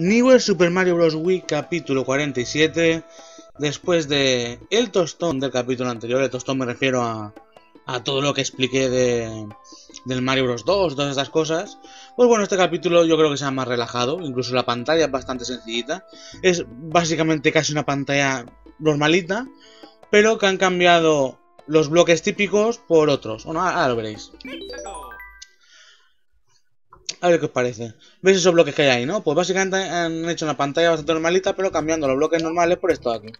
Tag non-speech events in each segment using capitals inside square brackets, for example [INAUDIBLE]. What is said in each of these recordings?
New Super Mario Bros. Wii capítulo 47. Después de el tostón del capítulo anterior, el tostón me refiero a, a todo lo que expliqué de, del Mario Bros. 2, todas estas cosas. Pues bueno, este capítulo yo creo que sea más relajado, incluso la pantalla es bastante sencillita. Es básicamente casi una pantalla normalita, pero que han cambiado los bloques típicos por otros. Bueno, ahora lo veréis. A ver qué os parece. ¿Veis esos bloques que hay ahí, no? Pues básicamente han hecho una pantalla bastante normalita, pero cambiando los bloques normales por esto de aquí.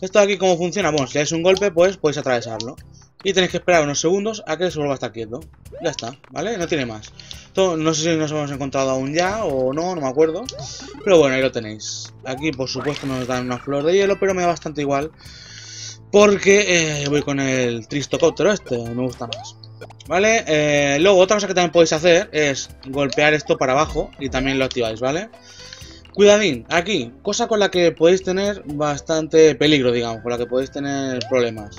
Esto de aquí, ¿cómo funciona? Bueno, si dais un golpe, pues podéis atravesarlo. Y tenéis que esperar unos segundos a que se vuelva a estar quieto. Ya está, ¿vale? No tiene más. no sé si nos hemos encontrado aún ya o no, no me acuerdo. Pero bueno, ahí lo tenéis. Aquí, por supuesto, nos dan una flor de hielo, pero me da bastante igual. Porque eh, voy con el tristocóptero este, me gusta más. ¿Vale? Eh, luego, otra cosa que también podéis hacer es golpear esto para abajo y también lo activáis, ¿vale? Cuidadín, aquí, cosa con la que podéis tener bastante peligro, digamos, con la que podéis tener problemas.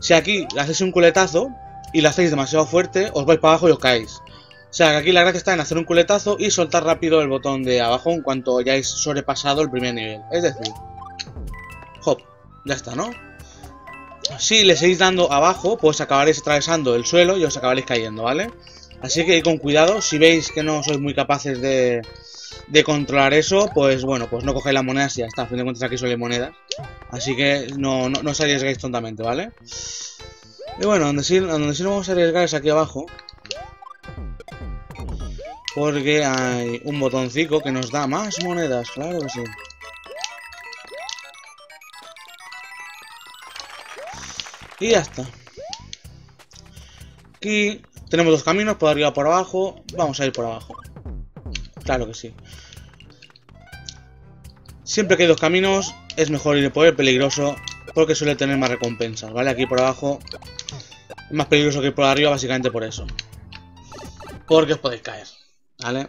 Si aquí hacéis un culetazo y lo hacéis demasiado fuerte, os vais para abajo y os caéis. O sea, que aquí la gracia está en hacer un culetazo y soltar rápido el botón de abajo en cuanto hayáis sobrepasado el primer nivel. Es decir, hop, ya está, ¿no? Si le seguís dando abajo, pues acabaréis atravesando el suelo y os acabaréis cayendo, ¿vale? Así que con cuidado, si veis que no sois muy capaces de, de controlar eso, pues bueno, pues no cogéis las monedas y ya está. A fin de cuentas aquí solo hay monedas. Así que no, no, no os arriesgáis tontamente, ¿vale? Y bueno, donde sí, donde sí no vamos a arriesgar es aquí abajo. Porque hay un botoncito que nos da más monedas, claro que sí. Y ya está. Aquí tenemos dos caminos, por arriba por abajo. Vamos a ir por abajo. Claro que sí. Siempre que hay dos caminos, es mejor ir por el peligroso, porque suele tener más recompensas, ¿vale? Aquí por abajo es más peligroso que por arriba, básicamente por eso. Porque os podéis caer, ¿vale?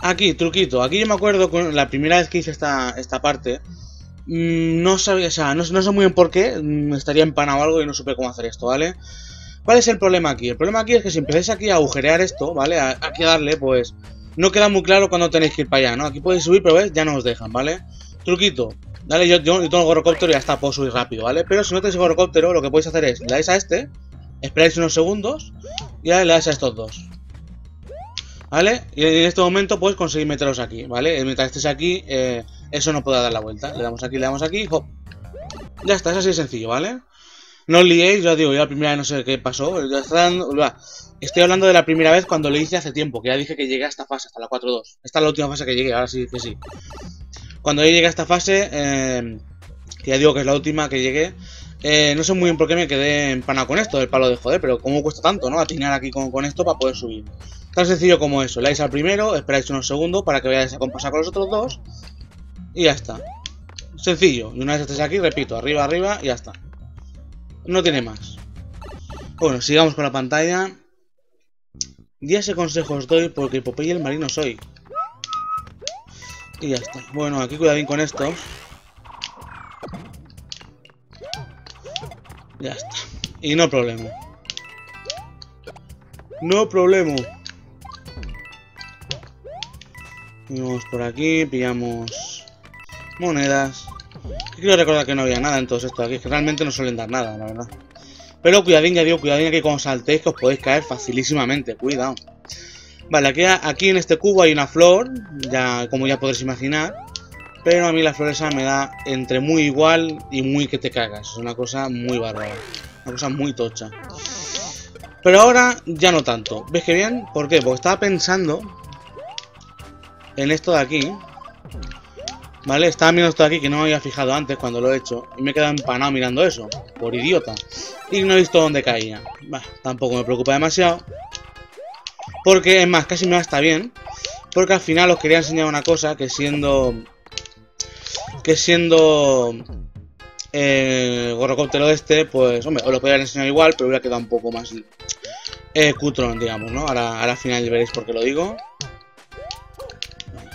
Aquí, truquito. Aquí yo me acuerdo con la primera vez que hice esta, esta parte, no sabía, o sea, no, sé muy bien por qué, mm, estaría empanado algo y no supe cómo hacer esto, ¿vale? ¿Cuál es el problema aquí? El problema aquí es que si empezáis aquí a agujerear esto, ¿vale? A, aquí darle, pues no queda muy claro cuando tenéis que ir para allá, ¿no? Aquí podéis subir, pero ¿ves? Ya no os dejan, ¿vale? Truquito. Dale, yo, yo, tengo el gorrocóptero y ya está, puedo subir rápido, ¿vale? Pero si no tenéis el gorrocóptero, lo que podéis hacer es, le dais a este, esperáis unos segundos y ahora le dais a estos dos. ¿Vale? Y en este momento pues conseguir meteros aquí, ¿vale? Mientras estéis aquí, eh, eso no puede dar la vuelta. Le damos aquí, le damos aquí, hop. Ya está, es así de sencillo, ¿vale? No os liéis, ya digo, yo la primera vez no sé qué pasó. Estoy hablando de la primera vez cuando lo hice hace tiempo, que ya dije que llegué a esta fase, hasta la 4.2. Esta es la última fase que llegué, ahora sí que sí. Cuando yo llegué a esta fase, eh, que ya digo que es la última que llegué, eh, no sé muy bien por qué me quedé empanado con esto, del palo de joder, pero cómo cuesta tanto, ¿no? Atinar aquí con, con esto para poder subir. Tan sencillo como eso, le dais al primero, esperáis unos segundos para que vayáis a compasar con los otros dos y ya está. Sencillo, y una vez estés aquí, repito, arriba, arriba y ya está. No tiene más. Bueno, sigamos con la pantalla. Ya ese consejo os doy porque Popeye el marino soy. Y ya está. Bueno, aquí cuidadín con estos. Ya está. Y no problema. No problema. Vamos por aquí, pillamos monedas. Quiero recordar que no había nada en todo esto aquí, que realmente no suelen dar nada, la verdad. Pero cuidadín, ya digo, cuidadín que cuando saltéis que os podéis caer facilísimamente, cuidado. Vale, aquí, aquí en este cubo hay una flor, ya como ya podréis imaginar. Pero a mí la flor esa me da entre muy igual y muy que te cagas. Es una cosa muy bárbara. Una cosa muy tocha. Pero ahora ya no tanto. ¿Ves que bien? ¿Por qué? Porque estaba pensando en esto de aquí. ¿Vale? Estaba mirando esto aquí que no me había fijado antes cuando lo he hecho. Y me he quedado empanado mirando eso. Por idiota. Y no he visto dónde caía. Bah, tampoco me preocupa demasiado. Porque, es más, casi me va a estar bien. Porque al final os quería enseñar una cosa que siendo que siendo eh, gorrocóptero este, pues, hombre, os lo podría enseñar igual, pero hubiera quedado un poco más eh, cutrón, digamos, ¿no? Ahora, ahora al final veréis por qué lo digo.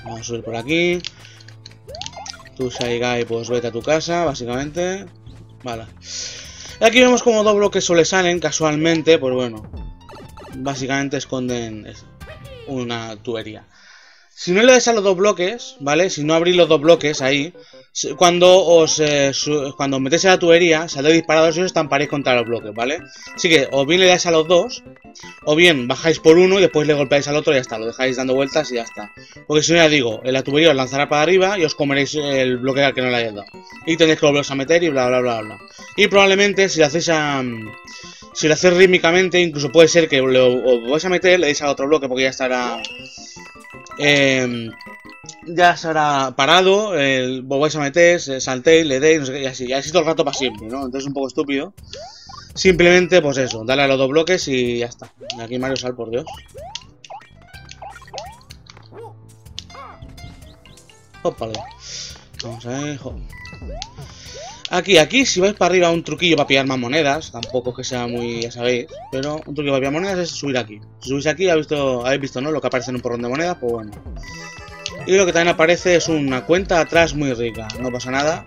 Vamos a subir por aquí. Tú, Saigai, pues vete a tu casa, básicamente. Vale. Aquí vemos como dos bloques sobresalen casualmente, pues bueno. Básicamente esconden una tubería. Si no le dais a los dos bloques, ¿vale? Si no abrís los dos bloques ahí, cuando os eh, cuando metéis a la tubería, saldréis disparados y os estamparéis contra los bloques, ¿vale? Así que o bien le dais a los dos, o bien bajáis por uno y después le golpeáis al otro y ya está, lo dejáis dando vueltas y ya está. Porque si no, ya digo, la tubería os lanzará para arriba y os comeréis el bloque al que no le hayáis dado. Y tendréis que volveros a meter y bla bla bla bla. Y probablemente si lo hacéis a... Si lo hacéis rítmicamente, incluso puede ser que lo, vais a meter, le deis a otro bloque porque ya estará eh, ya será parado, el, volváis a meter, saltéis, le deis, no sé qué, y así, y así todo el rato para siempre, ¿no? Entonces es un poco estúpido. Simplemente, pues eso, dale a los dos bloques y ya está. Aquí Mario sal, por Dios. Opale. Vamos a ver, Aquí, aquí, si vais para arriba un truquillo para pillar más monedas, tampoco que sea muy, ya sabéis, pero un truquillo para pillar monedas es subir aquí. Si subís aquí, habéis visto, habéis visto, ¿no? Lo que aparece en un porrón de monedas, pues bueno. Y lo que también aparece es una cuenta atrás muy rica, no pasa nada,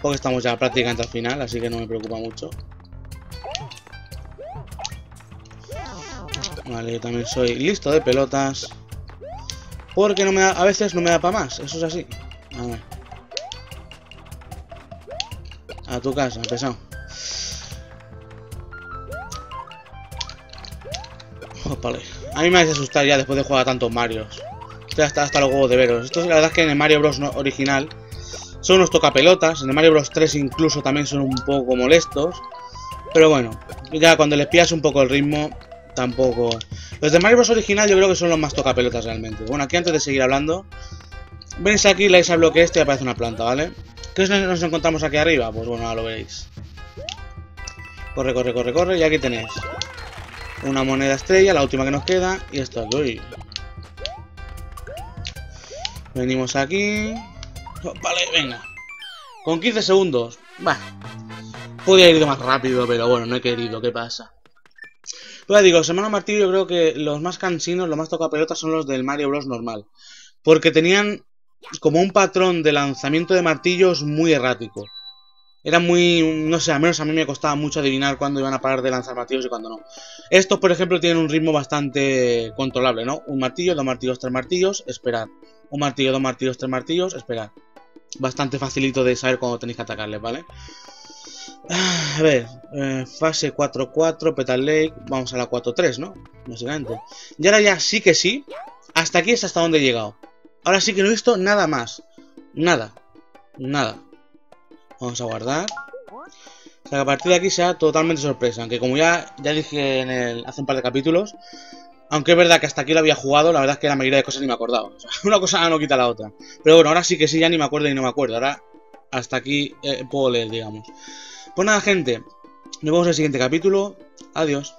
porque estamos ya prácticamente al final, así que no me preocupa mucho. Vale, yo también soy listo de pelotas. Porque no me a veces no me da para más, eso es así. A ver. A tu casa, pesado. Vale. A mí me hace asustar ya después de jugar a tantos Marios. Estoy hasta, hasta los huevos de veros. Esto es la verdad que en el Mario Bros. original son unos tocapelotas. En el Mario Bros. 3 incluso también son un poco molestos. Pero bueno, ya cuando les pillas un poco el ritmo, tampoco... Los de Mario Bros. original yo creo que son los más tocapelotas realmente. Bueno, aquí antes de seguir hablando, venís aquí, le dais al bloque este y aparece una planta, ¿vale? ¿Qué nos encontramos aquí arriba? Pues bueno, ahora lo veréis. Corre, corre, corre, corre. Y aquí tenéis una moneda estrella, la última que nos queda. Y esto aquí. Venimos aquí. Vale, venga. Con 15 segundos. Va. Podría ir más rápido, pero bueno, no he querido. ¿Qué pasa? Pues digo, Semana Martillo yo creo que los más cansinos, los más tocapelotas son los del Mario Bros. normal. Porque tenían como un patrón de lanzamiento de martillos muy errático. Era muy, no sé, al menos a mí me costaba mucho adivinar cuándo iban a parar de lanzar martillos y cuándo no. Estos, por ejemplo, tienen un ritmo bastante controlable, ¿no? Un martillo, dos martillos, tres martillos, esperar. Un martillo, dos martillos, tres martillos, esperar. Bastante facilito de saber cuándo tenéis que atacarles, ¿vale? A ver, eh, fase 4-4, Petal Lake, vamos a la 4-3, ¿no? Básicamente. Y ahora ya sí que sí, hasta aquí es hasta donde he llegado. Ahora sí que no he visto nada más. Nada. Nada. Vamos a guardar. O sea que a partir de aquí sea totalmente sorpresa. Aunque como ya, ya dije en el, hace un par de capítulos, aunque es verdad que hasta aquí lo había jugado, la verdad es que la mayoría de cosas ni me acordaba. [LAUGHS] Una cosa no quita la otra. Pero bueno, ahora sí que sí, ya ni me acuerdo y no me acuerdo. Ahora hasta aquí eh, puedo leer, digamos. Pues nada, gente. Nos vemos en el siguiente capítulo. Adiós.